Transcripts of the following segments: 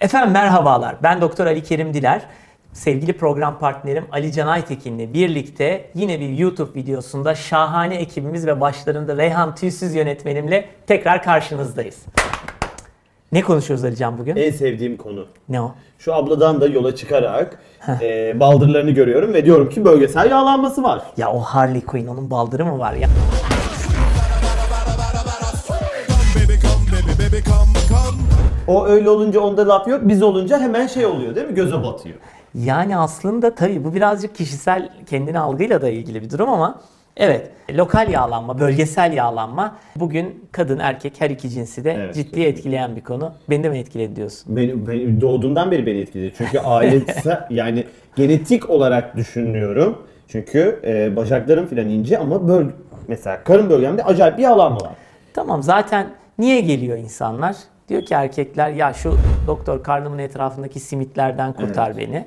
Efendim merhabalar. Ben Doktor Ali Kerim Diler. Sevgili program partnerim Ali Can Aytekin'le birlikte yine bir YouTube videosunda şahane ekibimiz ve başlarında Reyhan Tüysüz yönetmenimle tekrar karşınızdayız. Ne konuşuyoruz Ali Can bugün? En sevdiğim konu. Ne o? Şu abladan da yola çıkarak e, baldırlarını görüyorum ve diyorum ki bölgesel yağlanması var. Ya o Harley Quinn onun baldırı mı var ya? O öyle olunca onda laf yok. Biz olunca hemen şey oluyor değil mi? Göze batıyor. Yani aslında tabii bu birazcık kişisel kendini algıyla da ilgili bir durum ama evet lokal yağlanma, bölgesel yağlanma bugün kadın erkek her iki cinsi de Evet, ciddi kesinlikle. etkileyen bir konu. Beni de mi etkiledi diyorsun? Beni, beni- doğduğumdan beri beni etkiledi. Çünkü ailesi yani genetik olarak düşünüyorum. Çünkü e, bacaklarım filan ince ama böl mesela karın bölgemde acayip bir yağlanma var. Tamam zaten niye geliyor insanlar? Diyor ki erkekler ya şu doktor karnımın etrafındaki simitlerden kurtar beni.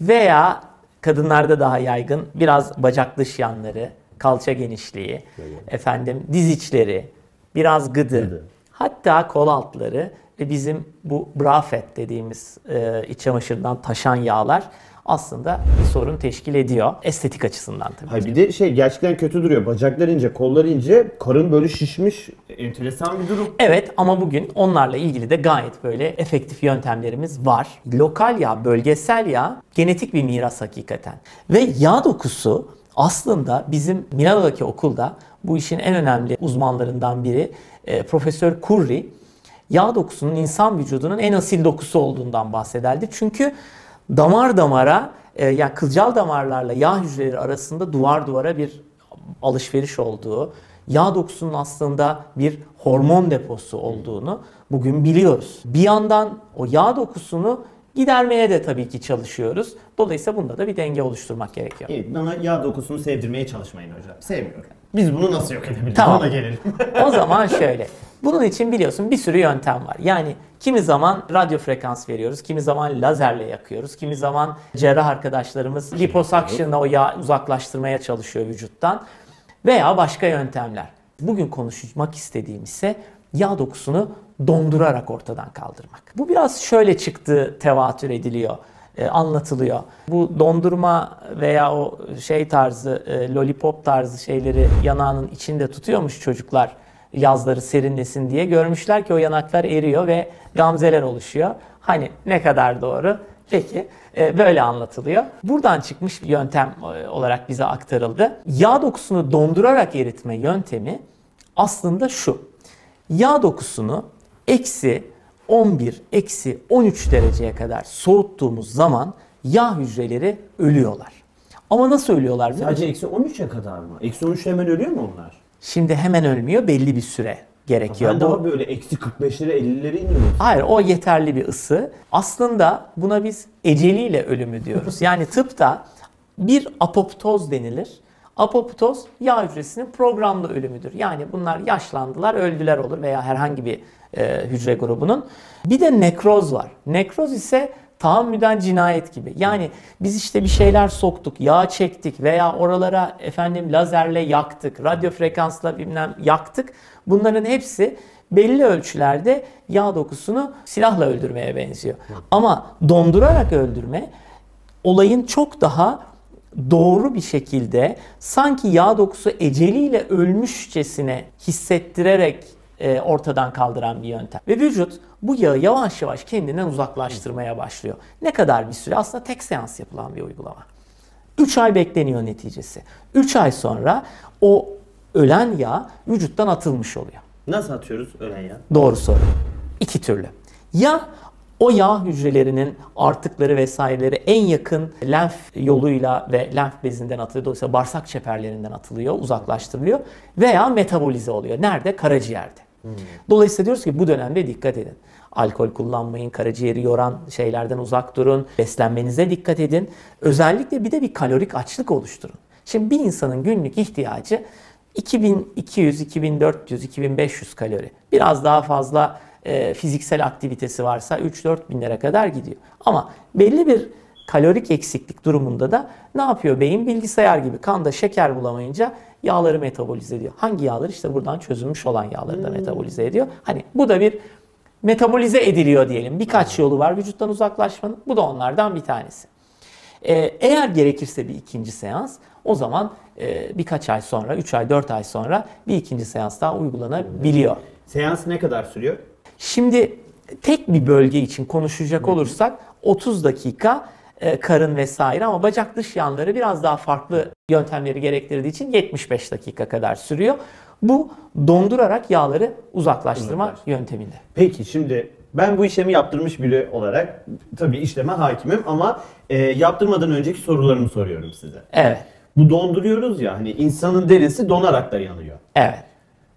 Veya kadınlarda daha yaygın biraz bacak dış yanları, kalça genişliği, efendim diz içleri, biraz gıdı, Gıdı. hatta kol altları bizim bu bra fat dediğimiz e, iç çamaşırından taşan yağlar aslında bir sorun teşkil ediyor estetik açısından tabii. Hayır bir de şey gerçekten kötü duruyor. Bacaklar ince, kollar ince, karın böyle şişmiş. Enteresan bir durum. Evet ama bugün onlarla ilgili de gayet böyle efektif yöntemlerimiz var. Lokal yağ, bölgesel yağ genetik bir miras hakikaten. Ve yağ dokusu aslında bizim Milano'daki okulda bu işin en önemli uzmanlarından biri e, Profesör Curry yağ dokusunun insan vücudunun en asil dokusu olduğundan bahsederdi. Çünkü damar damara e, yani kılcal damarlarla yağ hücreleri arasında duvar duvara bir alışveriş olduğu, yağ dokusunun aslında bir hormon deposu olduğunu bugün biliyoruz. Bir yandan o yağ dokusunu gidermeye de tabii ki çalışıyoruz. Dolayısıyla bunda da bir denge oluşturmak gerekiyor. Evet, bana yağ dokusunu sevdirmeye çalışmayın hocam. Sevmiyorum. Biz bunu nasıl yok edebiliriz? Tamam. Ona gelelim. O zaman şöyle. Bunun için biliyorsun bir sürü yöntem var. Yani kimi zaman radyo frekans veriyoruz, kimi zaman lazerle yakıyoruz, kimi zaman cerrah arkadaşlarımız liposakşınla o yağ uzaklaştırmaya çalışıyor vücuttan veya başka yöntemler. Bugün konuşmak istediğim ise yağ dokusunu dondurarak ortadan kaldırmak. Bu biraz şöyle çıktı, tevatür ediliyor e, anlatılıyor. Bu dondurma veya o şey tarzı, e, lollipop tarzı şeyleri yanağının içinde tutuyormuş çocuklar yazları serinlesin diye. Görmüşler ki o yanaklar eriyor ve gamzeler oluşuyor. Hani ne kadar doğru? Peki e, böyle anlatılıyor. Buradan çıkmış bir yöntem olarak bize aktarıldı. Yağ dokusunu dondurarak eritme yöntemi aslında şu. Yağ dokusunu eksi 11, eksi 13 dereceye kadar soğuttuğumuz zaman yağ hücreleri ölüyorlar. Ama nasıl ölüyorlar? Sadece eksi 13'e kadar mı? Eksi 13'te hemen ölüyor mu onlar? Şimdi hemen ölmüyor belli bir süre gerekiyor. Ben daha böyle eksi 45'lere 50'lere iniyorum. Hayır o yeterli bir ısı. Aslında buna biz eceliyle ölümü diyoruz. Yani tıpta bir apoptoz denilir. Apoptoz yağ hücresinin programlı ölümüdür. Yani bunlar yaşlandılar, öldüler olur veya herhangi bir e, hücre grubunun. Bir de nekroz var. Nekroz ise tahammüden cinayet gibi. Yani biz işte bir şeyler soktuk, yağ çektik veya oralara efendim lazerle yaktık, radyo frekansla bilmem yaktık. Bunların hepsi belli ölçülerde yağ dokusunu silahla öldürmeye benziyor. Ama dondurarak öldürme olayın çok daha doğru bir şekilde sanki yağ dokusu eceliyle ölmüşçesine hissettirerek e, ortadan kaldıran bir yöntem. Ve vücut bu yağı yavaş yavaş kendinden uzaklaştırmaya başlıyor. Ne kadar bir süre? Aslında tek seans yapılan bir uygulama. 3 ay bekleniyor neticesi. 3 ay sonra o ölen yağ vücuttan atılmış oluyor. Nasıl atıyoruz ölen ya? Doğru soru. İki türlü. Ya o yağ hücrelerinin artıkları vesaireleri en yakın lenf yoluyla ve lenf bezinden atılıyor. Dolayısıyla bağırsak çeperlerinden atılıyor, uzaklaştırılıyor. Veya metabolize oluyor. Nerede? Karaciğerde. Dolayısıyla diyoruz ki bu dönemde dikkat edin. Alkol kullanmayın, karaciğeri yoran şeylerden uzak durun, beslenmenize dikkat edin. Özellikle bir de bir kalorik açlık oluşturun. Şimdi bir insanın günlük ihtiyacı 2200, 2400, 2500 kalori. Biraz daha fazla e, fiziksel aktivitesi varsa 3-4 binlere kadar gidiyor. Ama belli bir kalorik eksiklik durumunda da ne yapıyor beyin? Bilgisayar gibi kanda şeker bulamayınca yağları metabolize ediyor. Hangi yağlar? İşte buradan çözülmüş olan yağları da metabolize ediyor. Hani bu da bir metabolize ediliyor diyelim. Birkaç yolu var vücuttan uzaklaşmanın. Bu da onlardan bir tanesi. Ee, eğer gerekirse bir ikinci seans o zaman e, birkaç ay sonra, 3 ay 4 ay sonra bir ikinci seans daha uygulanabiliyor. Seans ne kadar sürüyor? Şimdi tek bir bölge için konuşacak olursak 30 dakika e, karın vesaire ama bacak dış yanları biraz daha farklı yöntemleri gerektirdiği için 75 dakika kadar sürüyor. Bu dondurarak yağları uzaklaştırma Uzaklaştır. yönteminde. Peki şimdi ben bu işlemi yaptırmış biri olarak tabii işleme hakimim ama e, yaptırmadan önceki sorularımı soruyorum size. Evet. Bu donduruyoruz ya hani insanın derisi donarak da yanıyor. Evet.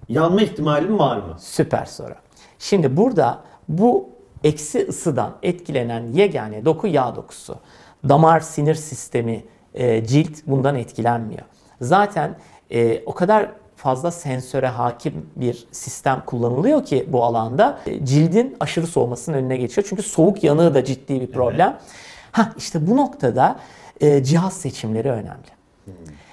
Yanma ihtimalim var mı? Süper soru. Şimdi burada bu eksi ısıdan etkilenen yegane doku yağ dokusu. Damar sinir sistemi, e, cilt bundan etkilenmiyor. Zaten e, o kadar fazla sensöre hakim bir sistem kullanılıyor ki bu alanda e, cildin aşırı soğumasının önüne geçiyor. Çünkü soğuk yanığı da ciddi bir problem. Ha işte bu noktada e, cihaz seçimleri önemli.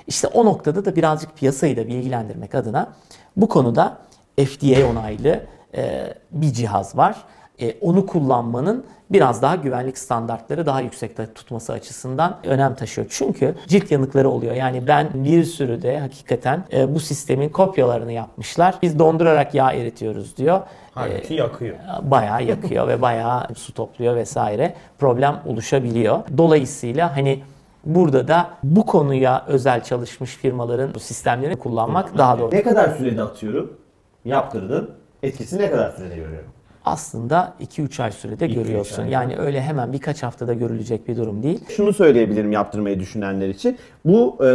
İşte o noktada da birazcık piyasayı da bilgilendirmek adına bu konuda FDA onaylı e, bir cihaz var. E, onu kullanmanın biraz daha güvenlik standartları daha yüksekte tutması açısından önem taşıyor. Çünkü cilt yanıkları oluyor. Yani ben bir sürü de hakikaten e, bu sistemin kopyalarını yapmışlar. Biz dondurarak yağ eritiyoruz diyor. Halbuki yakıyor. bayağı yakıyor ve bayağı su topluyor vesaire. Problem oluşabiliyor. Dolayısıyla hani burada da bu konuya özel çalışmış firmaların bu sistemlerini kullanmak daha doğru. Ne kadar sürede atıyorum? Yaptırdın. Etkisi ne kadar sürede görüyorum? Aslında 2-3 ay sürede üç görüyorsun. ay. Yani öyle hemen birkaç haftada görülecek bir durum değil. Şunu söyleyebilirim yaptırmayı düşünenler için. Bu e,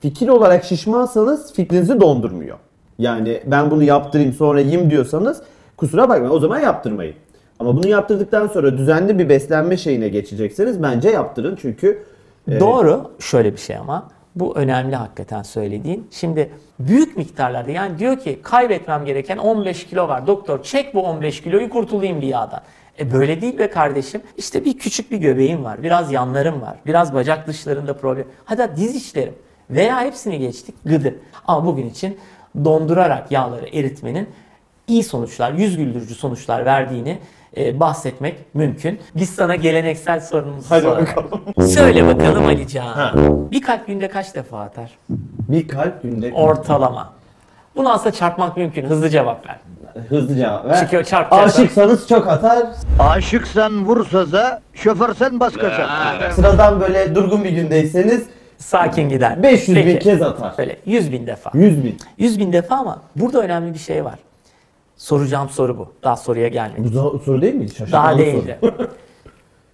fikir olarak şişmansanız fikrinizi dondurmuyor. Yani ben bunu yaptırayım sonra yiyeyim diyorsanız kusura bakmayın o zaman yaptırmayın. Ama bunu yaptırdıktan sonra düzenli bir beslenme şeyine geçecekseniz bence yaptırın çünkü e, Doğru. Şöyle bir şey ama bu önemli hakikaten söylediğin. Şimdi büyük miktarlarda yani diyor ki kaybetmem gereken 15 kilo var. Doktor çek bu 15 kiloyu kurtulayım bir yağdan. E böyle değil be kardeşim. İşte bir küçük bir göbeğim var. Biraz yanlarım var. Biraz bacak dışlarında problem. Hatta diz içlerim. Veya hepsini geçtik gıdı. Ama bugün için dondurarak yağları eritmenin iyi sonuçlar, yüz güldürücü sonuçlar verdiğini e, bahsetmek mümkün. Biz sana geleneksel sorunumuzu Hadi soralım. bakalım. Söyle bakalım Alican. Ha. Bir kalp günde kaç defa atar? bir kalp günde Ortalama. Bunu aslında çarpmak mümkün. Hızlı cevap ver. hızlı cevap ver. Çünkü çarpacaklar. Aşıksanız çok atar. Aşıksan vur söze, şoförsen bas gaza. Sıradan böyle durgun bir gündeyseniz Sakin gider. 500 bin Peki. kez atar. Öyle 100 bin defa. 100 bin. 100 bin defa ama burada önemli bir şey var. Soracağım soru bu. Daha soruya gelmedi. Bu zor- soru değil miydi? Şaşırtmalı Daha değildi.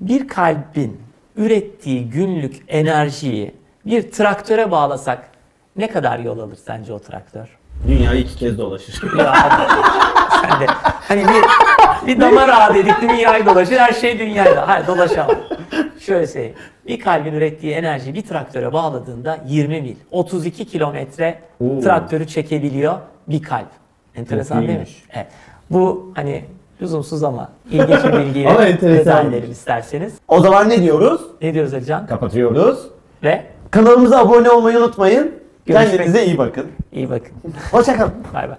bir kalbin ürettiği günlük enerjiyi bir traktöre bağlasak ne kadar yol alır sence o traktör? Dünyayı iki kez dolaşır. Ya sen de hani bir, bir damar ağı dedik yay dolaşır her şey dünyada. Hayır dolaşamam. Şöyle söyleyeyim. Bir kalbin ürettiği enerjiyi bir traktöre bağladığında 20 mil, 32 kilometre traktörü çekebiliyor bir kalp. Enteresan değil mi? Evet. Bu hani lüzumsuz ama ilginç bir bilgiyle Ama enteresan. edelim isterseniz. O zaman ne diyoruz? Ne diyoruz Alican? Kapatıyoruz. Ve Kanalımıza abone olmayı unutmayın. Görüşmek- Kendinize iyi bakın. iyi bakın. Hoşçakalın. Bay bay.